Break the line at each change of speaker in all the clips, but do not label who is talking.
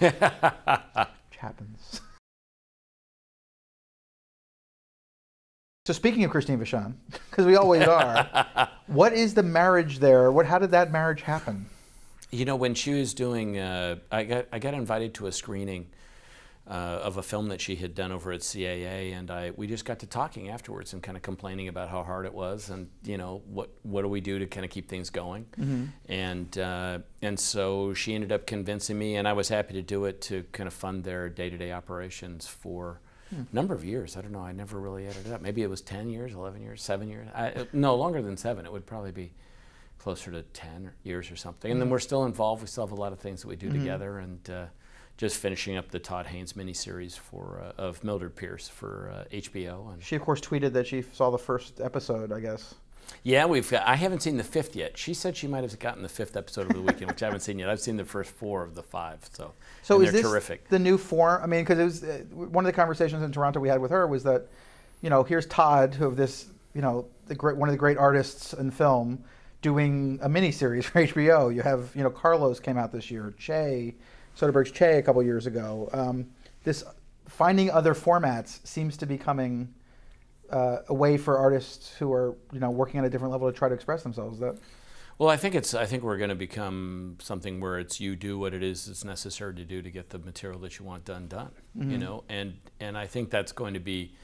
Which happens. So speaking of Christine Vachon, because we always are, what is the marriage there? What? How did that marriage happen?
You know, when she was doing, uh, I got I got invited to a screening uh, of a film that she had done over at CAA, and I we just got to talking afterwards and kind of complaining about how hard it was, and you know what what do we do to kind of keep things going,
Mm-hmm.
and uh, and so she ended up convincing me, and I was happy to do it to kind of fund their day-to-day operations for.
Hmm.
a Number of years, I don't know. I never really added it up. Maybe it was ten years, eleven years, seven years. I, no, longer than seven. It would probably be closer to 10 years or something. And then we're still involved. We still have a lot of things that we do together and uh, just finishing up the Todd Haynes miniseries for, uh, of Mildred Pierce for uh, HBO. And
She of course tweeted that she saw the first episode. I guess.
yeah, we've got, I haven't seen the fifth yet. She said she might have gotten the fifth episode of the weekend, which I haven't seen yet. I've seen the first four of the five. So,
So is
they're
this
terrific.
the new form? I mean, because it was uh, one of the conversations in Toronto we had with her was that, you know, here's Todd, who of this, you know, the great one of the great artists in film, doing a mini series for HBO. You have, you know, Carlos came out this year, Che, Soderbergh's Che a couple years ago. Um, this finding other formats seems to be coming uh, a way for artists who are, you know, working at a different level to try to express themselves. That
Well, I think it's. I think we're going to become something where it's you do what it is that's necessary to do to get the material that you want done done. You know, and and I think that's going to be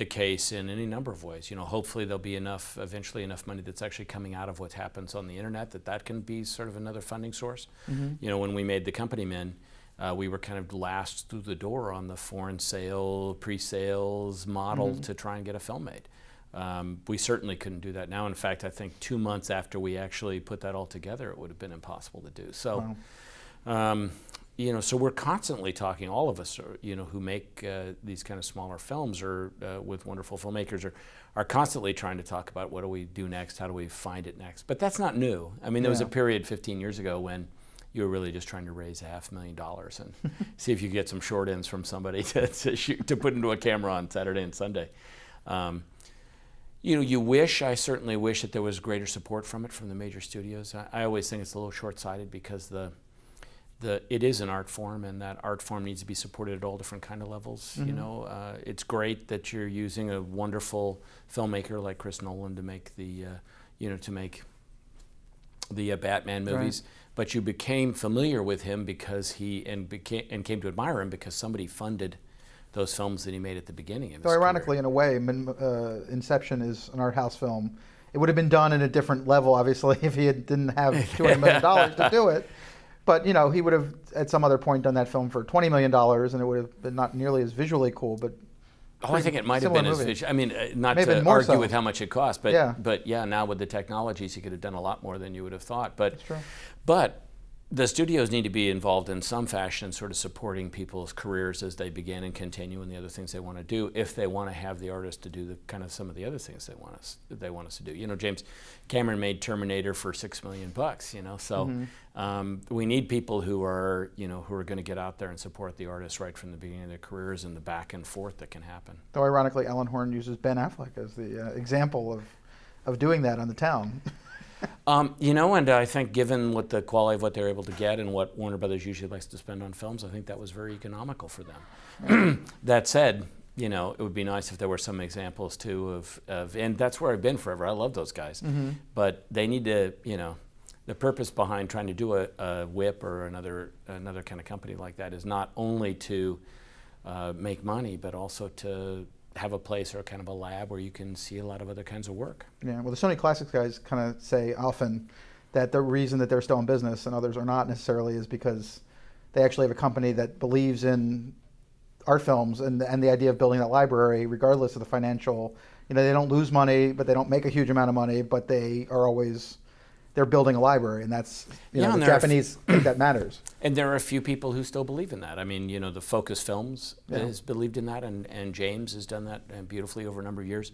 the case in any number of ways. You know, hopefully there'll be enough, eventually enough money that's actually coming out of what happens on the internet that that can be sort of another funding source. You know, when we made the company men. Uh, we were kind of last through the door on the foreign sale, pre-sales model to try and get a film made. Um, we certainly couldn't do that now. In fact, I think two months after we actually put that all together, it would have been impossible to do. So, um, you know, so we're constantly talking. All of us, are, you know, who make uh, these kind of smaller films or uh, with wonderful filmmakers, are are constantly trying to talk about what do we do next, how do we find it next. But that's not new. I mean, there was a period 15 years ago when you were really just trying to raise a half million dollars and see if you could get some short ends from somebody to, to, shoot, to put into a camera on Saturday and Sunday. Um, you know, you wish, I certainly wish that there was greater support from it from the major studios. I, I always think it's a little short-sighted because the, the, it is an art form and that art form needs to be supported at all different kind of levels. You know, uh, it's great that you're using a wonderful filmmaker like Chris Nolan to make the, uh, you know, to make the uh, Batman
Right.
movies, but you became familiar with him because he and became and came to admire him because somebody funded those films that he made at the beginning of his
So ironically, in a way, Min- uh, Inception is an art house film. It would have been done at a different level, obviously, if he had, didn't have two hundred million dollars to do it. But you know, he would have at some other point done that film for twenty million dollars, and it would have been not nearly as visually cool, but
Oh, I think it might have been as
movie.
visual. I mean, uh, not
May have
to argue
so.
with how much it cost, but
Yeah.
but yeah, now with the technologies, he could have done a lot more than you would have thought. But
That's true.
but the studios need to be involved in some fashion in sort of supporting people's careers as they begin and continue and the other things they want to do if they want to have the artist to do the kind of some of the other things they want us they want us to do. You know, James Cameron made Terminator for six million bucks. You know, so
Mm-hmm.
um, we need people who are you know who are going to get out there and support the artists right from the beginning of their careers and the back and forth that can happen.
though ironically, Alan Horn uses Ben Affleck as the uh, example of of doing that on the town.
Um, you know, and I think given what the quality of what they're able to get and what Warner Brothers usually likes to spend on films, I think that was very economical for them. that said, you know, it would be nice if there were some examples too of, of and that's where I've been forever. I love those guys, but they need to, you know, the purpose behind trying to do a, a whip or another another kind of company like that is not only to uh, make money, but also to have a place or kind of a lab where you can see a lot of other kinds of work.
Yeah, well, the Sony Classics guys kind of say often that the reason that they're still in business and others are not necessarily is because they actually have a company that believes in art films and and the idea of building that library, regardless of the financial. You know, they don't lose money, but they don't make a huge amount of money, but they are always they're building a library, and that's you
Yeah,
know
and
the
there are f-
Japanese think that matters.
And there are a few people who still believe in that. I mean, you know, the Focus Films
Yeah.
has believed in that, and, and James has done that uh, beautifully over a number of years.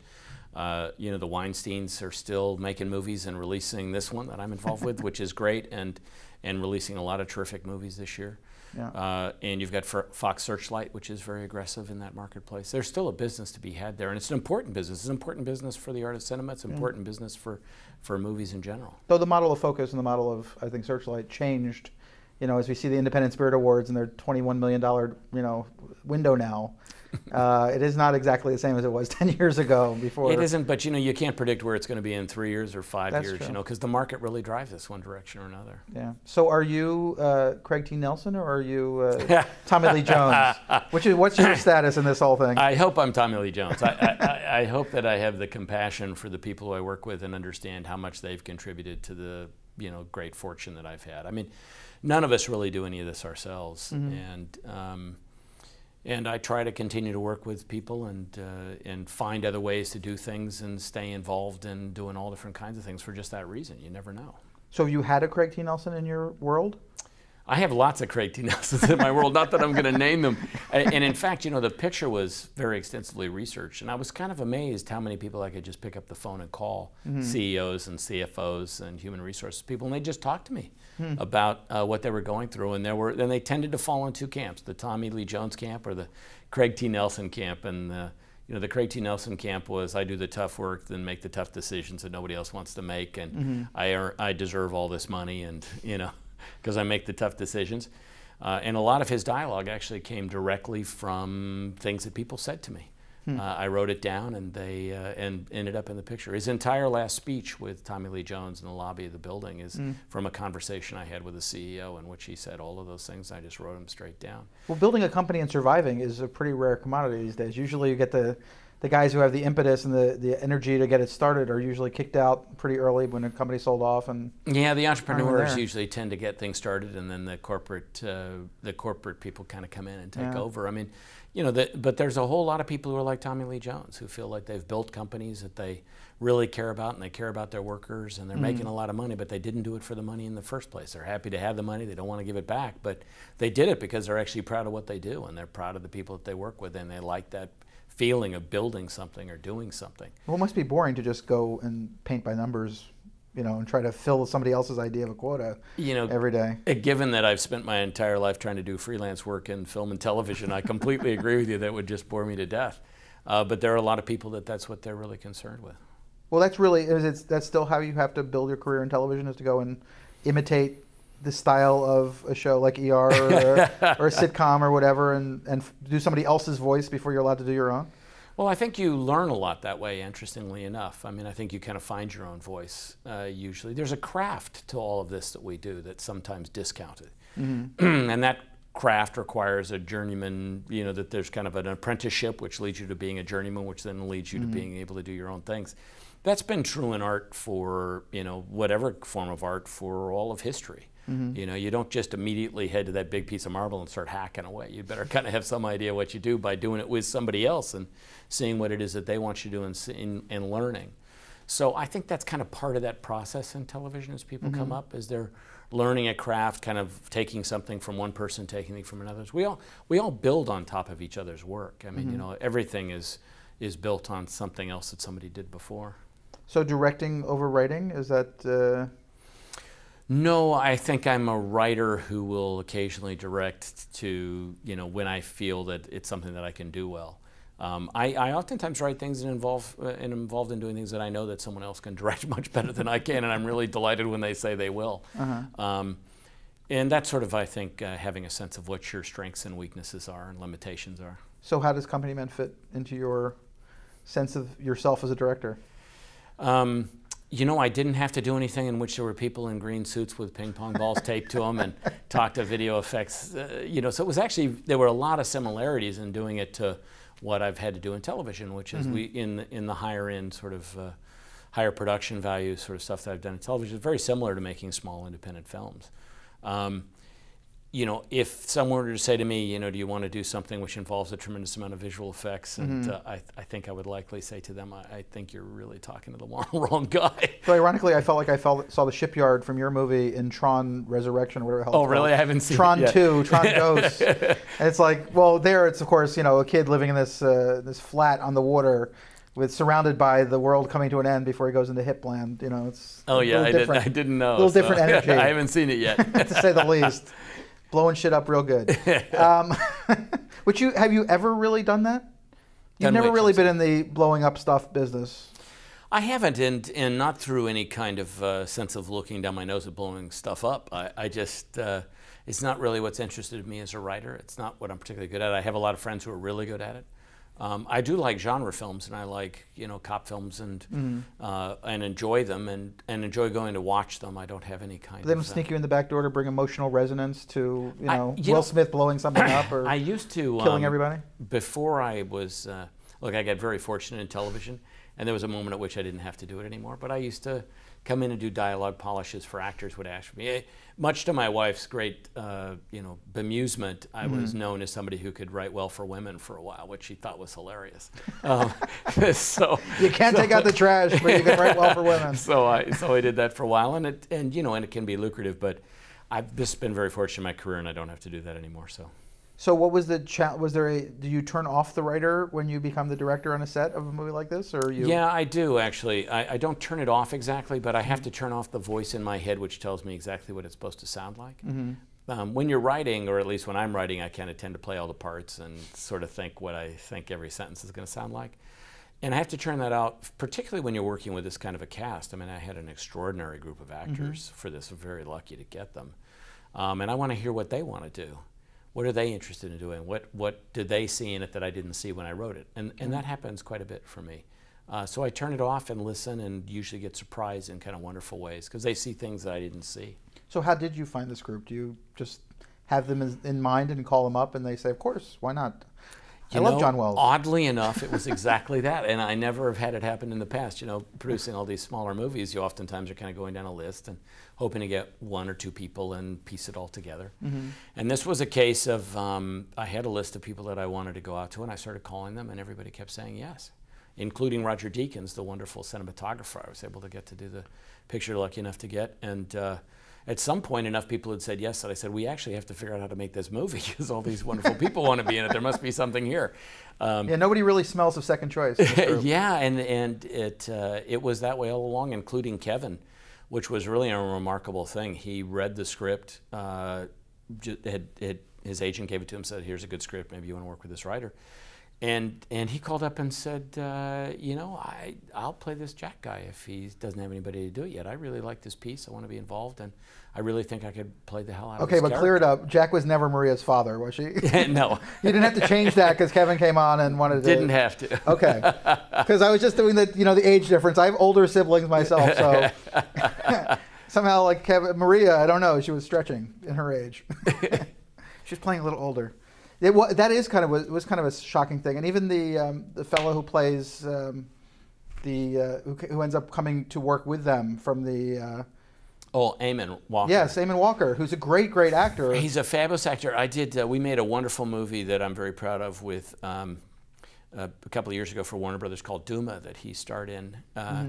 Uh, you know, the Weinsteins are still making movies and releasing this one that I'm involved with, which is great, and and releasing a lot of terrific movies this year.
Yeah.
Uh, and you've got Fox Searchlight, which is very aggressive in that marketplace. There's still a business to be had there, and it's an important business. It's an important business for the art of cinema. It's an important business for, for movies in general.
Though the model of focus and the model of I think Searchlight changed you know, as we see the Independent Spirit Awards and their $21 million, you know, window now, uh, it is not exactly the same as it was 10 years ago before.
It isn't, but you know, you can't predict where it's going to be in three years or five
That's
years,
true.
you know, because the market really drives us one direction or another.
Yeah. So are you uh, Craig T. Nelson or are you uh, Tommy Lee Jones? Which is, what's your status in this whole thing?
I hope I'm Tommy Lee Jones. I, I, I- I hope that I have the compassion for the people who I work with and understand how much they've contributed to the you know great fortune that I've had. I mean, none of us really do any of this ourselves, and um, and I try to continue to work with people and uh, and find other ways to do things and stay involved in doing all different kinds of things for just that reason. You never know.
so have you had a Craig T. Nelson in your world?
I have lots of Craig T. Nelsons in my world. Not that I'm going to name them. And, and in fact, you know, the picture was very extensively researched, and I was kind of amazed how many people I could just pick up the phone and call CEOs and CFOs and human resources people, and they just talked to me about uh, what they were going through. And there were, then they tended to fall in two camps: the Tommy Lee Jones camp or the Craig T. Nelson camp. And uh, you know, the Craig T. Nelson camp was I do the tough work, then make the tough decisions that nobody else wants to make, and I earn, I deserve all this money, and you know because I make the tough decisions. Uh, and a lot of his dialogue actually came directly from things that people said to me. Uh, I wrote it down, and they uh, and ended up in the picture. His entire last speech with Tommy Lee Jones in the lobby of the building is from a conversation I had with the CEO, in which he said all of those things. I just wrote them straight down.
Well, building a company and surviving is a pretty rare commodity these days. Usually, you get the the guys who have the impetus and the, the energy to get it started are usually kicked out pretty early when a company sold off. And
Yeah, the entrepreneurs usually tend to get things started, and then the corporate uh, the corporate people kind of come in and take
Yeah.
over. I mean, you know, the, but there's a whole lot of people who are like Tommy Lee Jones who feel like they've built companies that they really care about, and they care about their workers, and they're making a lot of money, but they didn't do it for the money in the first place. They're happy to have the money; they don't want to give it back, but they did it because they're actually proud of what they do, and they're proud of the people that they work with, and they like that feeling of building something or doing something.
well, it must be boring to just go and paint by numbers, you know, and try to fill somebody else's idea of a quota
You know,
every day.
Uh, Given that I've spent my entire life trying to do freelance work in film and television, I completely agree with you. That would just bore me to death. Uh, but there are a lot of people that that's what they're really concerned with.
Well, that's really is it, that's still how you have to build your career in television is to go and imitate the style of a show like ER or, a, or a sitcom or whatever, and and do somebody else's voice before you're allowed to do your own.
Well, I think you learn a lot that way, interestingly enough. I mean, I think you kind of find your own voice uh, usually. There's a craft to all of this that we do that's sometimes discounted. and that craft requires a journeyman, you know, that there's kind of an apprenticeship, which leads you to being a journeyman, which then leads you to being able to do your own things. That's been true in art for, you know, whatever form of art for all of history. Mm-hmm. You know, you don't just immediately head to that big piece of marble and start hacking away. You better kind of have some idea what you do by doing it with somebody else and seeing what it is that they want you to do and, and, and learning. So I think that's kind of part of that process in television as people come mm-hmm. up, as they're learning a craft, kind of taking something from one person, taking it from another. We all we all build on top of each other's work. I mean, you mm-hmm. know, everything is is built on something else that somebody did before.
So directing over writing is that uh,
No, I think I'm a writer who will occasionally direct to, you know, when I feel that it's something that I can do well. Um, I, I oftentimes write things and involve uh, and involved in doing things that I know that someone else can direct much better than I can, and I'm really delighted when they say they will. Um, and that's sort of, I think, uh, having a sense of what your strengths and weaknesses are and limitations are.
so how does Company Men fit into your sense of yourself as a director?
Um, you know, I didn't have to do anything in which there were people in green suits with ping pong balls taped to them and talk to video effects. Uh, you know, so it was actually there were a lot of similarities in doing it to what I've had to do in television, which is we in the, in the higher end sort of uh, higher production value sort of stuff that I've done in television. It's very similar to making small independent films. Um, you know, if someone were to say to me, you know, do you want to do something which involves a tremendous amount of visual effects, and uh, I, I think I would likely say to them, I, I think you're really talking to the wrong, wrong guy.
So ironically, I felt like I felt, saw the shipyard from your movie in Tron Resurrection, or whatever. the hell
Oh, really?
called.
I haven't seen
Tron
it yet.
Two, Tron Ghosts. and it's like, well, there it's of course, you know, a kid living in this uh, this flat on the water, with surrounded by the world coming to an end before he goes into Hipland. You know, it's
Oh yeah, I didn't, I didn't know.
A little
so-
different energy.
I haven't seen it yet.
to say the least. Blowing shit up real good. Um, which you have you ever really done that? You've
Done
never really been in the blowing up stuff business.
I haven't, and, and not through any kind of uh, sense of looking down my nose at blowing stuff up. I, I just, uh, it's not really what's interested me as a writer. It's not what I'm particularly good at. I have a lot of friends who are really good at it. Um, I do like genre films, and I like you know cop films, and
Mm-hmm.
uh, and enjoy them, and, and enjoy going to watch them. I don't have any kind
They don't
of. uh,
sneak you in the back door to bring emotional resonance to you
I-
know
you
Will
know-
Smith blowing something up or
I used to
killing
um,
everybody.
before I was uh, look. I got very fortunate in television, and there was a moment at which I didn't have to do it anymore. But I used to come in and do dialogue polishes for actors would ask me. Eh, Much to my wife's great, uh, you know, bemusement, I was
Mm-hmm.
known as somebody who could write well for women for a while, which she thought was hilarious. Um, so
You can't take out the trash, but you can write well for women.
so I so I did that for a while, and it and you know, and it can be lucrative, but. I've just been very fortunate in my career, and I don't have to do that anymore. So.
So what was the cha- was there a do you turn off the writer when you become the director on a set of a movie like this or you
Yeah, I do actually. I, I don't turn it off exactly, but I have to turn off the voice in my head, which tells me exactly what it's supposed to sound like. Um, when you're writing, or at least when I'm writing, I kind of tend to play all the parts and sort of think what I think every sentence is going to sound like. And I have to turn that out, particularly when you're working with this kind of a cast. I mean, I had an extraordinary group of actors for this. I'm very lucky to get them. Um, and I want to hear what they want to do. What are they interested in doing? What, what did they see in it that I didn't see when I wrote it? And, and that happens quite a bit for me. Uh, so I turn it off and listen and usually get surprised in kind of wonderful ways because they see things that I didn't see.
So how did you find this group? Do you just have them in, in mind and call them up and they say, "Of course, why not?" I
You
love
know,
John Wells.
Oddly enough, it was exactly that, and I never have had it happen in the past. You know, producing all these smaller movies, you oftentimes are kind of going down a list and hoping to get one or two people and piece it all together.
Mm-hmm.
And this was a case of um, I had a list of people that I wanted to go out to, and I started calling them, and everybody kept saying yes, including Roger Deakins, the wonderful cinematographer. I was able to get to do the picture, lucky enough to get, and. Uh, at some point, enough people had said yes that I said, we actually have to figure out how to make this movie because all these wonderful people want to be in it. There must be something here. Um,
yeah, nobody really smells of second choice. in this group.
yeah, and and it uh, it was that way all along, including Kevin, which was really a remarkable thing. He read the script, uh, had, had his agent gave it to him, said, "Here's a good script. Maybe you want to work with this writer." And and he called up and said, uh, "You know, I I'll play this Jack guy if he doesn't have anybody to do it yet. I really like this piece. I want to be involved, and I really think I could play the hell out of
it.
Okay,
but clear it up. Jack was never Maria's father, was she?
No, you
didn't have to change that because Kevin came on and wanted to.
didn't have to.
Okay, because I was just doing the you know the age difference. I have older siblings myself, so somehow like Kevin Maria, I don't know, she was stretching in her age. She's playing a little older. It was, that is kind of a, was kind of a shocking thing, and even the um, the fellow who plays um, the uh, who, who ends up coming to work with them from the uh,
Oh, Eamon Walker.
yes, Eamon Walker, who's a great great actor.
He's a fabulous actor. I did. Uh, we made a wonderful movie that I'm very proud of with um, uh, a couple of years ago for Warner Brothers called Duma that he starred in, uh,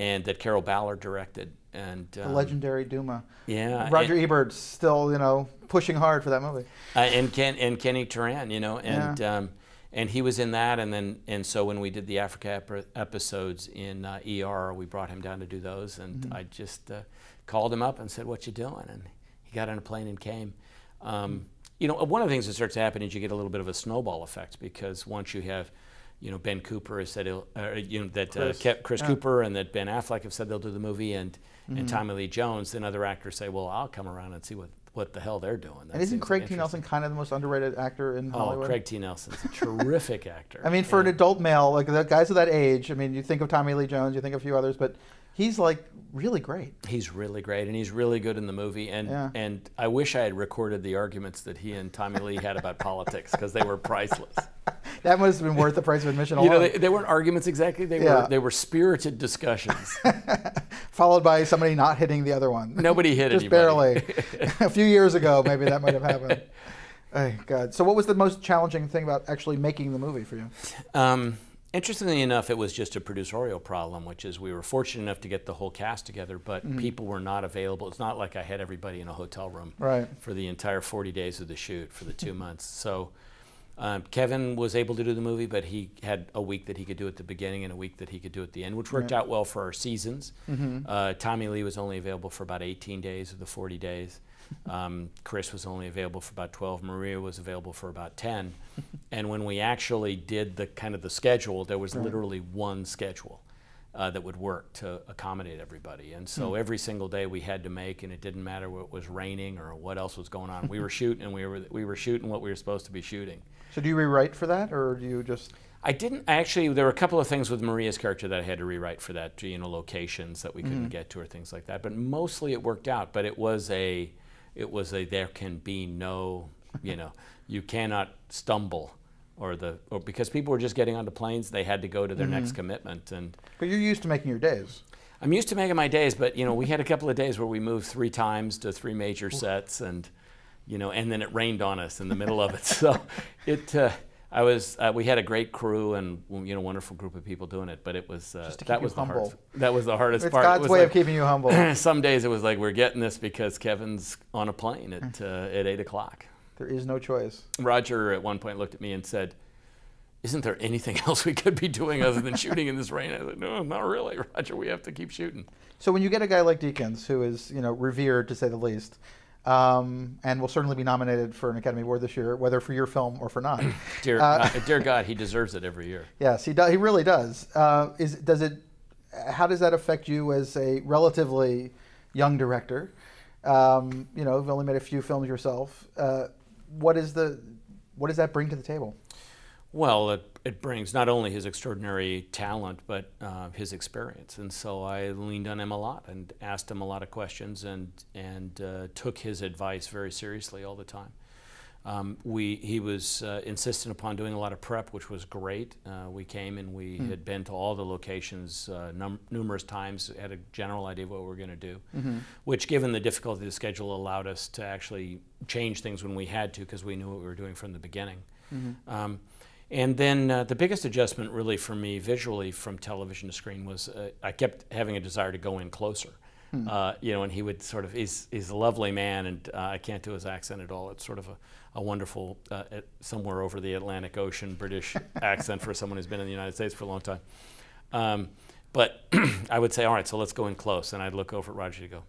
and that Carroll Ballard directed. And
the
um,
legendary Duma.
yeah,
Roger
and,
Ebert's still, you know, pushing hard for that movie.
uh, and Ken and Kenny Turan, you know, and um, and he was in that, and then and so when we did the Africa ep- episodes in uh, ER, we brought him down to do those, and
Mm-hmm.
I just uh, called him up and said, "What you doing?" And he got on a plane and came. Um, you know, one of the things that starts to happen is you get a little bit of a snowball effect because once you have, you know, Ben Cooper has said he'll, uh, you know, that uh,
Chris.
Ke- Chris
Yeah.
Cooper and that Ben Affleck have said they'll do the movie, and
Mm-hmm.
and Tommy Lee Jones, then other actors say, "Well, I'll come around and see what what the hell they're doing." That
And isn't Craig T. Nelson kind of the most underrated actor in Hollywood?
Oh, Craig T. Nelson's a terrific actor.
I mean, for an adult male, like the guys of that age, I mean, you think of Tommy Lee Jones, you think of a few others, but he's like really great.
he's really great, and he's really good in the movie. And
Yeah.
and I wish I had recorded the arguments that he and Tommy Lee had about politics because they were priceless.
That must have been worth the price of admission
You know, they, they weren't arguments exactly. They
Yeah.
were they were spirited discussions.
Followed by somebody not hitting the other one.
Nobody hit
Just
anybody.
barely. a few years ago, maybe that might have happened. Oh, God. So, what was the most challenging thing about actually making the movie for you?
Um, interestingly enough, it was just a producerial problem, which is we were fortunate enough to get the whole cast together, but
Mm-hmm.
people were not available. It's not like I had everybody in a hotel room
Right.
for the entire 40 days of the shoot for the two months. So um, Kevin was able to do the movie, but he had a week that he could do at the beginning and a week that he could do at the end, which worked
Right.
out well for our seasons.
Mm-hmm.
Uh, Tommy Lee was only available for about 18 days of the 40 days. Um, Chris was only available for about 12. Maria was available for about 10. and when we actually did the kind of the schedule, there was
Right.
literally one schedule. uh, that would work to accommodate everybody. And so
Hmm.
every single day we had to make, and it didn't matter what was raining or what else was going on. We were shooting, and we were we were shooting what we were supposed to be shooting.
So do you rewrite for that, or do you just?
I didn't actually. There were a couple of things with Maria's character that I had to rewrite for that. You know, locations that we couldn't get to or things like that. But mostly it worked out. But it was a, it was a. There can be no, you know, you cannot stumble, or the or because people were just getting onto planes, they had to go to their next commitment. And
But you're used to making your days.
I'm used to making my days, but you know, we had a couple of days where we moved three times to three major sets, and you know, and then it rained on us in the middle of it. So it, uh, I was, uh, we had a great crew and you know, wonderful group of people doing it, but it was uh,
Just to keep
that was the
humble.
hardest. That was the hardest
It's
part. It
God's
was
way of keeping you humble.
Some days it was like we're getting this because Kevin's on a plane at uh, at eight o'clock.
there is no choice.
Roger at one point looked at me and said, "Isn't there anything else we could be doing other than shooting in this rain?" I said, "No, not really, Roger. We have to keep shooting."
So when you get a guy like Deakins, who is you know revered to say the least, um, and will certainly be nominated for an Academy Award this year, whether for your film or for not.
Dear,
Uh,
uh, dear God, he deserves it every year.
yes, he does. He really does. Uh, is does it? How does that affect you as a relatively young director? Um, you know, you've only made a few films yourself. Uh, what is the? What does that bring to the table?
Well, it, it brings not only his extraordinary talent, but uh, his experience. And so I leaned on him a lot and asked him a lot of questions and, and uh, took his advice very seriously all the time. Um, we, he was uh, insistent upon doing a lot of prep, which was great. Uh, we came and we had been to all the locations uh, num- numerous times, had a general idea of what we were going to do, which, given the difficulty of the schedule, allowed us to actually change things when we had to because we knew what we were doing from the beginning. Um, and then uh, the biggest adjustment, really, for me visually from television to screen was uh, I kept having a desire to go in closer. Uh, you know, and he would sort of, he's, he's a lovely man, and uh, I can't do his accent at all. It's sort of a, a wonderful, uh, at- somewhere over the Atlantic Ocean British accent for someone who's been in the United States for a long time. Um, but I would say, all right, so let's go in close. And I'd look over at Roger to go,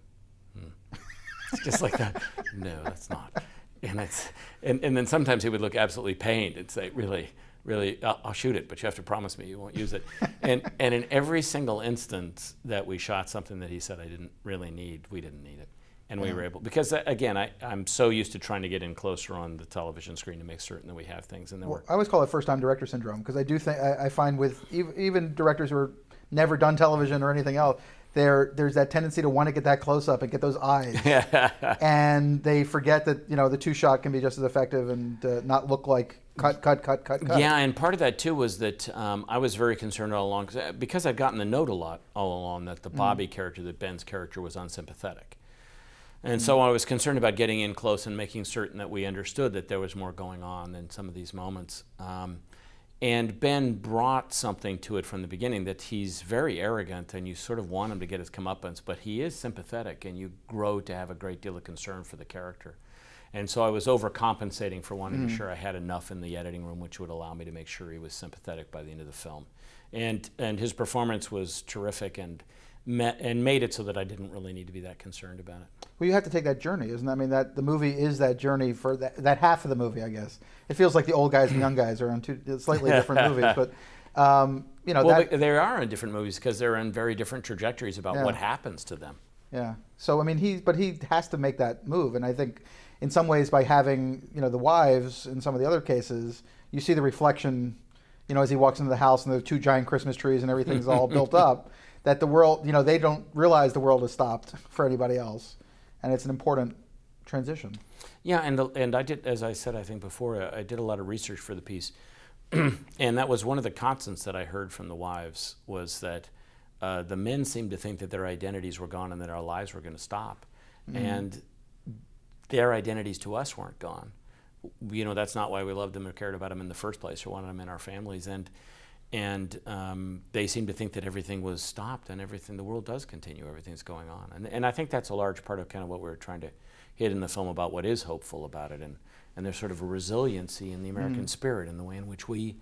it's just like that. No, that's not. And it's and, and then sometimes he would look absolutely pained and say, "Really, really, I'll, I'll shoot it, but you have to promise me you won't use it." and and in every single instance that we shot something that he said I didn't really need, we didn't need it, and we were able because uh, again, I I'm so used to trying to get in closer on the television screen to make certain that we have things, and then
Well,
we're
I always call it first-time director syndrome because I do think I, I find with ev- even directors who are never done television or anything else, there there's that tendency to want to get that close up and get those eyes, and they forget that you know the two shot can be just as effective and uh, not look like cut, cut, cut, cut, cut.
Yeah, and part of that too was that um, I was very concerned all along uh, because I'd gotten the note a lot all along that the Bobby character, that Ben's character, was unsympathetic, and so I was concerned about getting in close and making certain that we understood that there was more going on in some of these moments. Um, and Ben brought something to it from the beginning that he's very arrogant and you sort of want him to get his comeuppance, but he is sympathetic and you grow to have a great deal of concern for the character. And so I was overcompensating for wanting to mm-hmm. be sure I had enough in the editing room, which would allow me to make sure he was sympathetic by the end of the film. And, and his performance was terrific and, met, and made it so that I didn't really need to be that concerned about it.
Well, you have to take that journey, isn't it? I mean, that the movie is that journey for that, that half of the movie, I guess. It feels like the old guys and young guys are on two slightly different movies, but um, you know
Well,
that.
they, are in different movies because they're in very different trajectories about
Yeah.
what happens to them.
Yeah. So I mean, he but he has to make that move, and I think in some ways by having you know the wives in some of the other cases, you see the reflection, you know, as he walks into the house and the two giant Christmas trees and everything's all built up, that the world, you know, they don't realize the world has stopped for anybody else, and it's an important transition.
Yeah, and the, and I did, as I said, I think before, I did a lot of research for the piece, and that was one of the constants that I heard from the wives was that uh, the men seemed to think that their identities were gone and that our lives were going to stop, and their identities to us weren't gone. You know, that's not why we loved them or cared about them in the first place or wanted them in our families, and and um, they seem to think that everything was stopped and everything the world does continue everything's going on. And, and i think that's a large part of kind of what we're trying to hit in the film about what is hopeful about it. And, and there's sort of a resiliency in the american spirit in the way in which we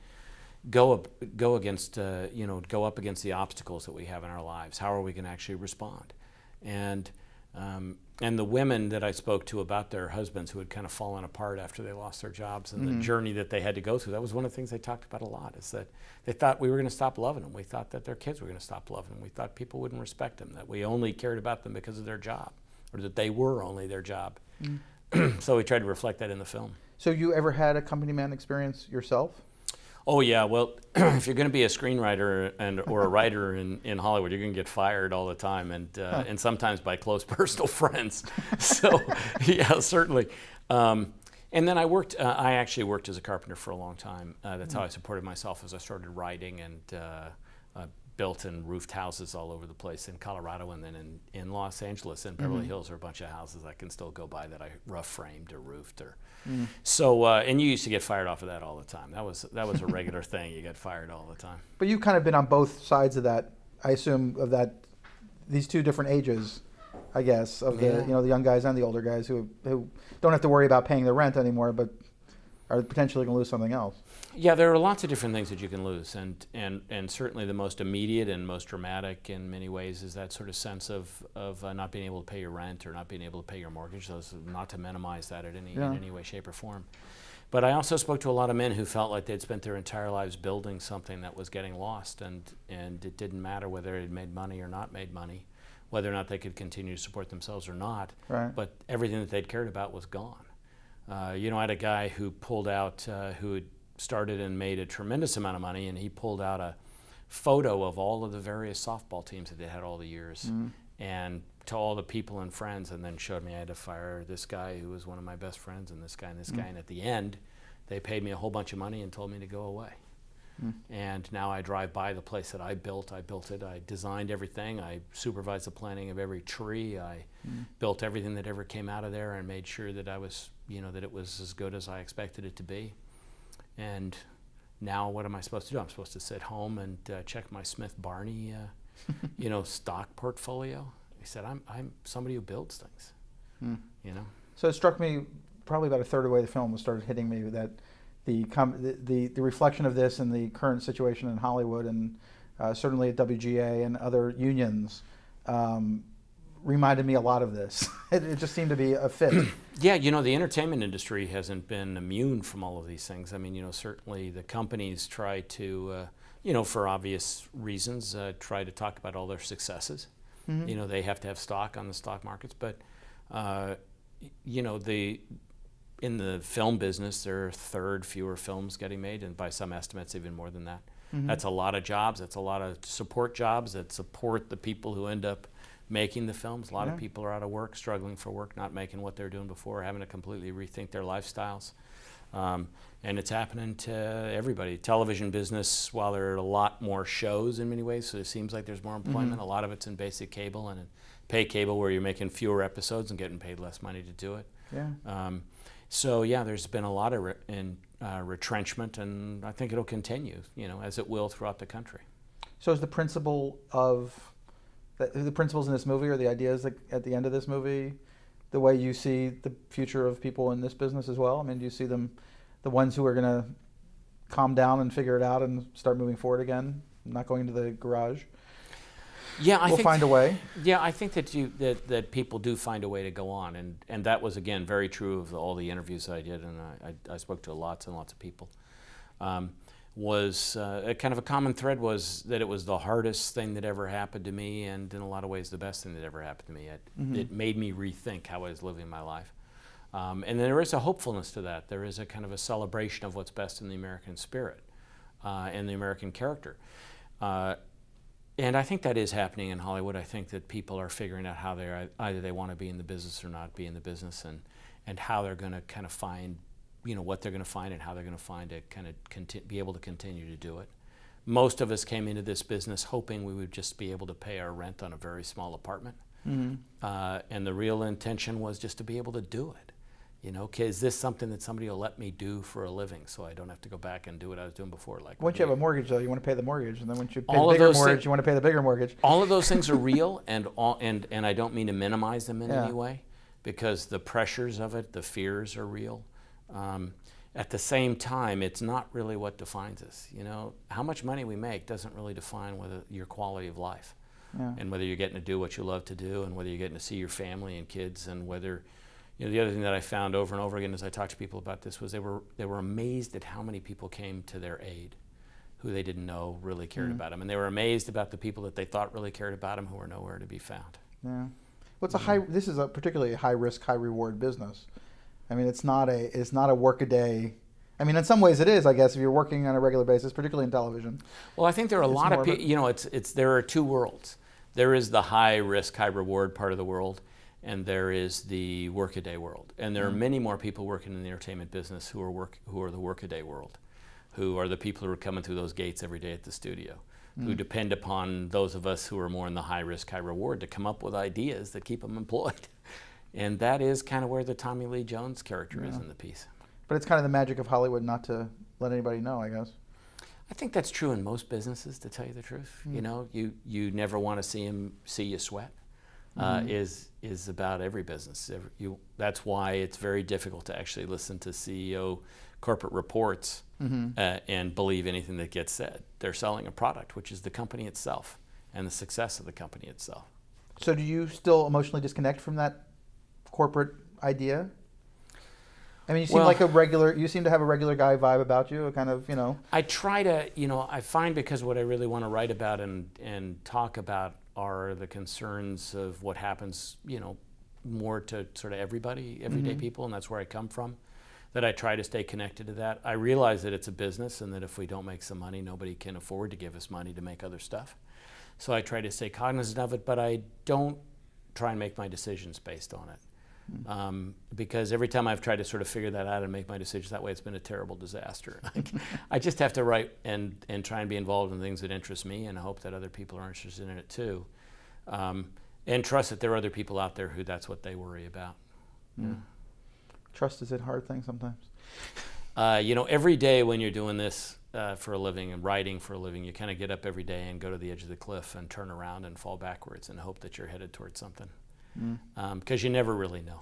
go up, go against uh, you know go up against the obstacles that we have in our lives. How are we going to actually respond? And um, and the women that I spoke to about their husbands who had kind of fallen apart after they lost their jobs and mm-hmm. the journey that they had to go through, that was one of the things they talked about a lot is that they thought we were going to stop loving them. We thought that their kids were going to stop loving them. We thought people wouldn't respect them, that we only cared about them because of their job or that they were only their job. Mm. so we tried to reflect that in the film.
So you ever had a company man experience yourself?
Oh yeah, well, if you're going to be a screenwriter and or a writer in, in Hollywood, you're going to get fired all the time, and uh, huh. and sometimes by close personal friends. so yeah, certainly. Um, and then I worked. Uh, I actually worked as a carpenter for a long time. Uh, that's mm-hmm. how I supported myself as I started writing and uh, uh, built and roofed houses all over the place in Colorado and then in, in Los Angeles and Beverly mm-hmm. Hills are a bunch of houses I can still go by that I rough framed or roofed or mm. so uh, and you used to get fired off of that all the time that was that was a regular thing you got fired all the time
but you've kind of been on both sides of that I assume of that these two different ages I guess of yeah. the you know the young guys and the older guys who who don't have to worry about paying the rent anymore but are potentially going to lose something else.
Yeah, there are lots of different things that you can lose, and and and certainly the most immediate and most dramatic in many ways is that sort of sense of of uh, not being able to pay your rent or not being able to pay your mortgage. Those not to minimize that in any yeah. in any way, shape, or form. But I also spoke to a lot of men who felt like they'd spent their entire lives building something that was getting lost, and and it didn't matter whether it made money or not made money, whether or not they could continue to support themselves or not.
Right.
But everything that they'd cared about was gone. Uh, you know, I had a guy who pulled out, uh, who had started and made a tremendous amount of money, and he pulled out a photo of all of the various softball teams that they had all the years, mm-hmm. and to all the people and friends, and then showed me I had to fire this guy who was one of my best friends, and this guy and this mm-hmm. guy, and at the end, they paid me a whole bunch of money and told me to go away. Mm. And now I drive by the place that I built. I built it. I designed everything. I supervised the planting of every tree. I mm. built everything that ever came out of there and made sure that I was, you know, that it was as good as I expected it to be. And now what am I supposed to do? I'm supposed to sit home and uh, check my Smith Barney, uh, you know, stock portfolio. He said, I'm, I'm somebody who builds things, mm. you know.
So it struck me probably about a third of the way the film was started hitting me that the, the, the, the reflection of this in the current situation in Hollywood and uh, certainly at WGA and other unions um, reminded me a lot of this. it, it, just seemed to be a fit.
yeah, you know, the entertainment industry hasn't been immune from all of these things. I mean, you know, certainly the companies try to, uh, you know, for obvious reasons, uh, try to talk about all their successes. Mm-hmm. You know, they have to have stock on the stock markets, but, uh, you know, the in the film business, there are a third fewer films getting made, and by some estimates, even more than that. Mm-hmm. That's a lot of jobs. That's a lot of support jobs that support the people who end up making the films. A lot yeah. of people are out of work, struggling for work, not making what they're doing before, having to completely rethink their lifestyles. Um, and it's happening to everybody. Television business, while there are a lot more shows in many ways, so it seems like there's more employment. Mm-hmm. A lot of it's in basic cable and in pay cable, where you're making fewer episodes and getting paid less money to do it.
Yeah. Um,
so yeah, there's been a lot of re- in, uh, retrenchment, and I think it'll continue, you know, as it will throughout the country.
So is the principle of the, the principles in this movie, or the ideas that, at the end of this movie, the way you see the future of people in this business as well? I mean, do you see them, the ones who are going to calm down and figure it out and start moving forward again, not going into the garage?
Yeah, I
we'll
think,
find a way.
Yeah, I think that you that, that people do find a way to go on, and and that was again very true of all the interviews that I did, and I, I, I spoke to lots and lots of people. Um, was uh, a kind of a common thread was that it was the hardest thing that ever happened to me, and in a lot of ways the best thing that ever happened to me. It, mm-hmm. it made me rethink how I was living my life. Um, and there is a hopefulness to that. There is a kind of a celebration of what's best in the American spirit uh, and the American character. Uh, and I think that is happening in Hollywood. I think that people are figuring out how they either they want to be in the business or not be in the business, and and how they're going to kind of find, you know, what they're going to find and how they're going to find to kind of be able to continue to do it. Most of us came into this business hoping we would just be able to pay our rent on a very small apartment, mm-hmm. uh, and the real intention was just to be able to do it. You know, okay, is this something that somebody will let me do for a living so I don't have to go back and do what I was doing before? Like
once you have a mortgage, though, you want to pay the mortgage, and then once you pay all the bigger mortgage, you want to pay the bigger mortgage.
All of those things are real, and all, and and I don't mean to minimize them in yeah. any way, because the pressures of it, the fears are real. Um, at the same time, it's not really what defines us. You know, how much money we make doesn't really define whether your quality of life.
Yeah.
and whether you're getting to do what you love to do, and whether you're getting to see your family and kids, and whether you know the other thing that I found over and over again as I talked to people about this was they were they were amazed at how many people came to their aid who they didn't know really cared
Mm.
about them, and they were amazed about the people that they thought really cared about them who were nowhere to be found.
Yeah. Well, it's a high. This is a particularly high risk, high reward business. I mean, it's not a. It's not a work a day. I mean, in some ways, it is. I guess if you're working on a regular basis, particularly in television.
Well, I think there are a lot of people. You know, it's it's there are two worlds. There is the high risk, high reward part of the world, and there is the workaday world. And there are mm-hmm. many more people working in the entertainment business who are work who are the workaday world, who are the people who are coming through those gates every day at the studio, who mm. depend upon those of us who are more in the high risk, high reward to come up with ideas that keep them employed. And that is kind of where the Tommy Lee Jones character is in the piece.
But it's kind of the magic of Hollywood not to let anybody know. I guess.
I think that's true in most businesses, to tell you the truth. You know, you, you never want to see him see you sweat. Uh, is is about every business. Every, you, that's why it's very difficult to actually listen to CEO corporate reports uh, and believe anything that gets said. They're selling a product, which is the company itself and the success of the company itself.
So, do you still emotionally disconnect from that corporate idea? I mean, you seem
Well-
like a regular. You seem to have a regular guy vibe about you. A kind of, you know.
I try to, you know, I find because what I really want to write about and, and talk about are the concerns of what happens, you know, more to sort of everybody, everyday mm-hmm. people, and that's where I come from. That I try to stay connected to that. I realize that it's a business and that if we don't make some money, nobody can afford to give us money to make other stuff. So I try to stay cognizant of it, but I don't try and make my decisions based on it. Um, because every time I've tried to sort of figure that out and make my decisions that way, it's been a terrible disaster. I just have to write and, and try and be involved in things that interest me and hope that other people are interested in it too. Um, and trust that there are other people out there who that's what they worry about. Yeah.
Trust is a hard thing sometimes.
Uh, you know, every day when you're doing this uh, for a living and writing for a living, you kind of get up every day and go to the edge of the cliff and turn around and fall backwards and hope that you're headed towards something. Mm. Um, because you never really know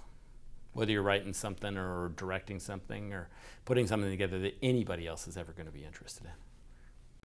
whether you're writing something or directing something or putting something together that anybody else is ever going to be interested in.